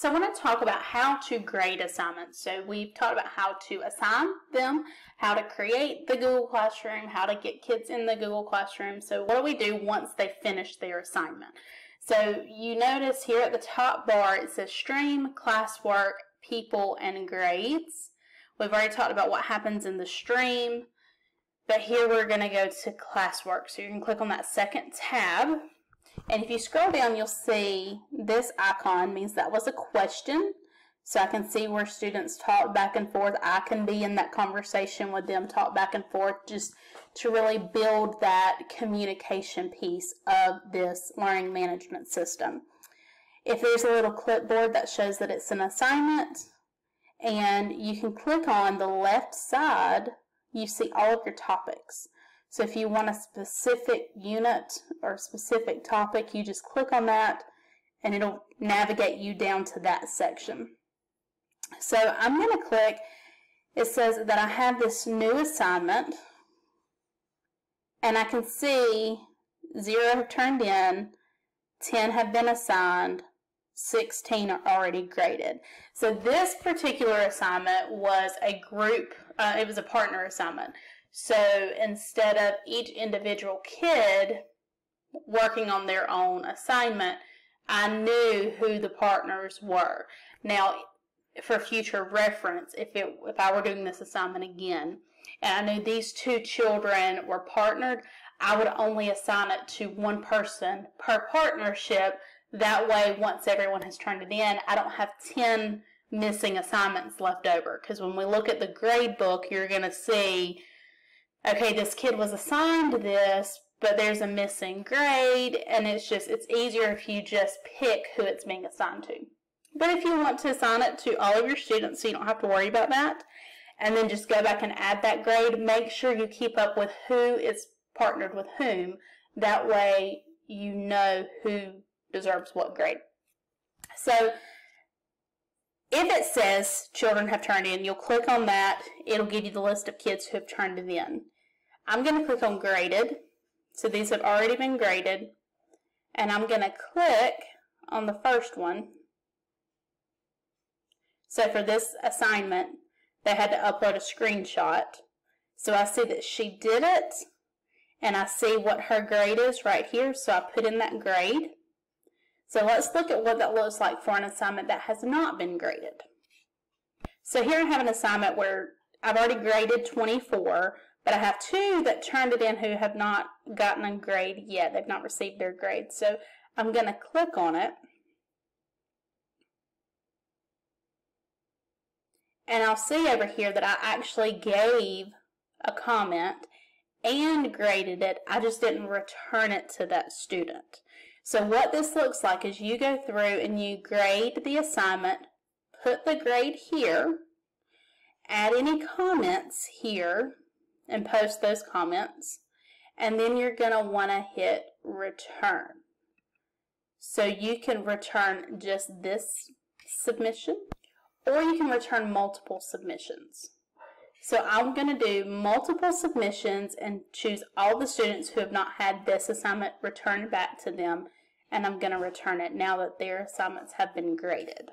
So I want to talk about how to grade assignments. So we've talked about how to assign them, how to create the Google Classroom, how to get kids in the Google Classroom. So what do we do once they finish their assignment? So you notice here at the top bar it says stream, classwork, people, and grades. We've already talked about what happens in the stream, but here we're going to go to classwork. So you can click on that second tab and if you scroll down, you'll see this icon means that was a question. So I can see where students talk back and forth. I can be in that conversation with them, talk back and forth, just to really build that communication piece of this learning management system. If there's a little clipboard that shows that it's an assignment, and you can click on the left side, you see all of your topics. So if you want a specific unit or specific topic, you just click on that and it'll navigate you down to that section. So I'm going to click, it says that I have this new assignment and I can see 0 have turned in, 10 have been assigned, 16 are already graded. So this particular assignment was a group, uh, it was a partner assignment. So instead of each individual kid working on their own assignment, I knew who the partners were. Now, for future reference, if it if I were doing this assignment again, and I knew these two children were partnered, I would only assign it to one person per partnership. That way, once everyone has turned it in, I don't have 10 missing assignments left over. Because when we look at the grade book, you're going to see okay, this kid was assigned this, but there's a missing grade, and it's just, it's easier if you just pick who it's being assigned to. But if you want to assign it to all of your students so you don't have to worry about that, and then just go back and add that grade, make sure you keep up with who is partnered with whom. That way you know who deserves what grade. So if it says children have turned in, you'll click on that. It'll give you the list of kids who have turned it in. I'm going to click on graded. So these have already been graded. And I'm going to click on the first one. So for this assignment, they had to upload a screenshot. So I see that she did it. And I see what her grade is right here. So I put in that grade. So let's look at what that looks like for an assignment that has not been graded. So here I have an assignment where I've already graded 24, but I have two that turned it in who have not gotten a grade yet. They've not received their grade. So I'm going to click on it. And I'll see over here that I actually gave a comment and graded it. I just didn't return it to that student. So what this looks like is you go through and you grade the assignment, put the grade here, add any comments here, and post those comments. And then you're going to want to hit return. So you can return just this submission, or you can return multiple submissions. So I'm going to do multiple submissions and choose all the students who have not had this assignment returned back to them and I'm going to return it now that their assignments have been graded.